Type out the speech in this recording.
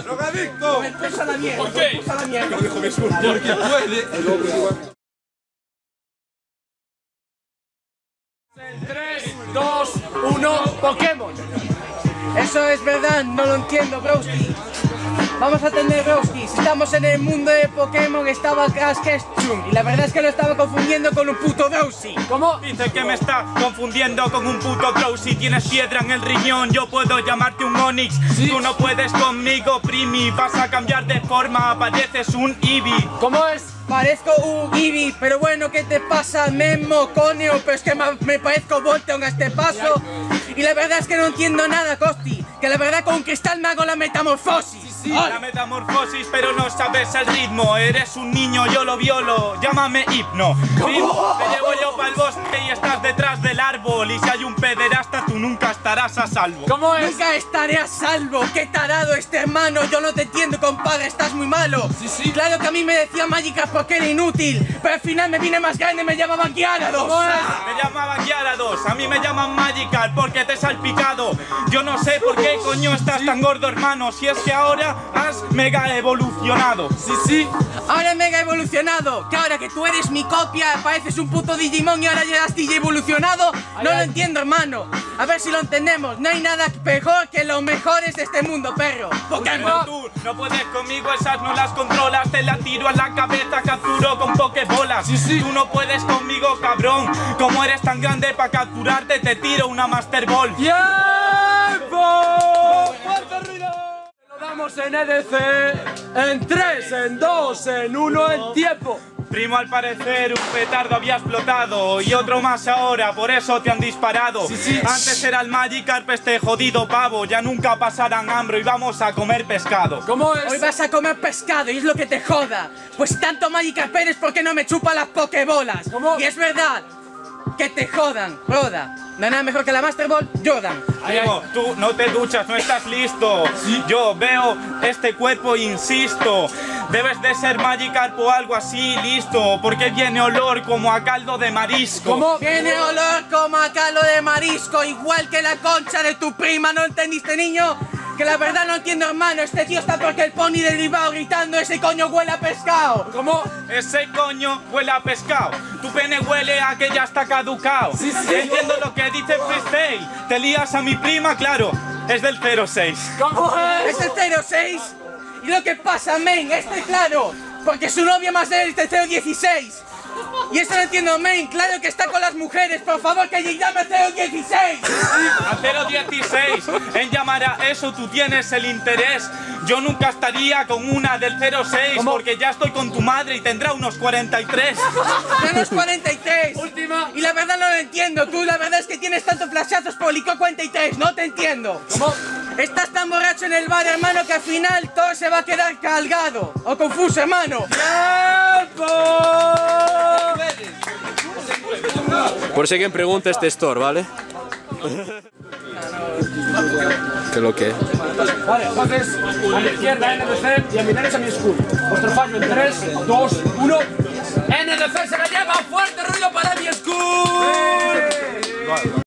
¡Drogadicto! Me pulsa la mierda. ¿Por qué? me la mierda. Porque puede. 3, 2, 1, Pokémon. Eso es verdad, no lo entiendo, Browski. Vamos a atender, Browski. Si estamos en el mundo de Pokémon, estaba Ash Ketchum. Y la verdad es que lo estaba confundiendo con un puto Drowsy. ¿Cómo? Dice que me está confundiendo con un puto Drowsy Tienes piedra en el riñón, yo puedo llamarte un Onix Tú no puedes conmigo, Primi Vas a cambiar de forma, pareces un Eevee ¿Cómo es? Parezco un Eevee, pero bueno, ¿qué te pasa, Memo, Coneo? Pero es que me parezco Volteon a este paso. Y la verdad es que no entiendo nada, Costi. Que la verdad con cristal me hago la metamorfosis. La metamorfosis, pero no sabes el ritmo. Eres un niño, yo lo violo, llámame hipno. Primo, Te llevo yo pa'l bosque y estás detrás del árbol. Y si hay un pederasta, estarás a salvo ¿Cómo es? Nunca estaré a salvo. ¡Qué tarado este hermano! Yo no te entiendo, compadre, estás muy malo. Sí, sí. Claro que a mí me decía Magikarp porque era inútil, pero al final me vine más grande y me. ¿Cómo es? Me llamaban Gyarados, a mí me llaman Magikarp porque te he salpicado. Yo no sé por qué coño estás tan gordo, hermano, si es que ahora has mega evolucionado. Sí, sí. Ahora mega evolucionado, que ahora que tú eres mi copia, pareces un puto Digimon y ahora ya has DJ evolucionado. No lo ay. entiendo, hermano. A ver si lo No hay nada mejor que los mejores de este mundo, perro. Pero Pokémon. tú no puedes conmigo, esas no las controlas, te la tiro a la cabeza, capturo con pokebolas. Sí, sí. Tú no puedes conmigo, cabrón. Como eres tan grande para capturarte, te tiro una Master Ball. ¡Tiempo! ¡Fuerte ruido! Lo damos en EDC en 3, en 2, en 1, en tiempo. Primo, al parecer un petardo había explotado y otro más ahora, por eso te han disparado. Sí, sí. Antes era el Magikarp este jodido pavo, ya nunca pasarán hambre y vamos a comer pescado. ¿Cómo es? Hoy vas a comer pescado y es lo que te joda. Pues tanto Magikarp eres porque no me chupa las pokebolas. ¿Cómo? Y es verdad. Que te jodan, Roda. No hay nada mejor que la Master Ball, Jordan. Ay, ay. Primo, tú no te duchas, no estás listo. Yo veo este cuerpo, e insisto. Debes de ser Magikarp o algo así, listo. Porque viene olor como a caldo de marisco. ¿Cómo? Tiene olor como a calo de marisco, igual que la concha de tu prima, ¿no entendiste, niño? Que la verdad no entiendo, hermano. Este tío está porque el pony del Bilbao gritando ese coño huele a pescado. ¿Cómo? Ese coño huele a pescado. Tu pene huele a que ya está caducado. Sí, sí. Entiendo lo que dice Freestyle. Te lías a mi prima, claro. Es del 06. ¿Cómo es? Es el 06. Y lo que pasa, men, este claro. Porque su novia más de él es el 016. Y eso no entiendo, men. Claro que está con las mujeres. Por favor, que llame al 016. A 016. En llamar a eso tú tienes el interés. Yo nunca estaría con una del 06 ¿Cómo? porque ya estoy con tu madre y tendrá unos 43. Menos 43. Última. Y la verdad no lo entiendo. Tú la verdad es que tienes tantos flashazos por Lico 43. No te entiendo. ¿Cómo? Estás tan borracho en el bar, hermano, que al final todo se va a quedar cargado. O confuso, hermano. Por si alguien pregunta este store, ¿vale? ¿Qué lo que? Vale, entonces, a la izquierda NDC y a mi derecha mi school. Vuestro fallo en 3, 2, 1. NDC se la lleva, fuerte ruido para mi school.